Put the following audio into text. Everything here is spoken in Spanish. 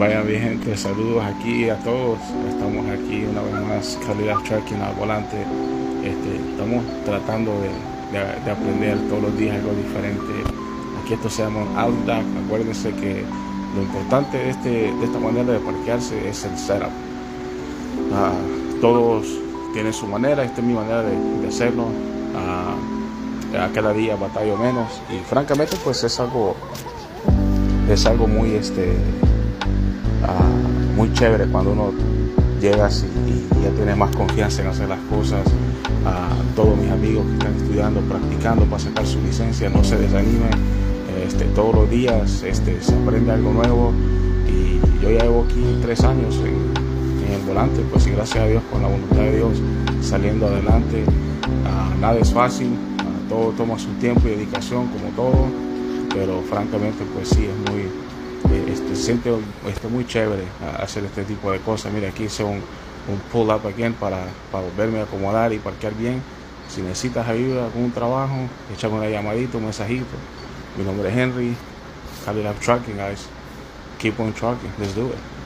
Vaya bien gente, saludos aquí a todos. Estamos aquí una vez más, Calidad Trucking al volante. Este, estamos tratando de, aprender todos los días algo diferente. Aquí esto se llama outback. Acuérdense que lo importante de, este, de esta manera de parquearse es el setup. Ah, todos tienen su manera, esta es mi manera de, hacerlo. Uh, a cada día batallo menos y francamente pues es algo es algo muy este Ah, muy chévere cuando uno llega y, ya tiene más confianza en hacer las cosas. A todos mis amigos que están estudiando, practicando para sacar su licencia, no se desanimen. Este, todos los días este, se aprende algo nuevo y yo ya llevo aquí tres años en, el volante, pues y gracias a Dios, con la voluntad de Dios, saliendo adelante. Nada es fácil, todo toma su tiempo y dedicación como todo, pero francamente pues sí, es muy, siente este, muy chévere hacer este tipo de cosas. Mira, aquí hice un, un pull up again para, para volverme a acomodar y parquear bien. Si necesitas ayuda con un trabajo, échame una llamadita, un mensajito. Mi nombre es Henry, Cadillac Trucking, guys. Keep on trucking. Let's do it.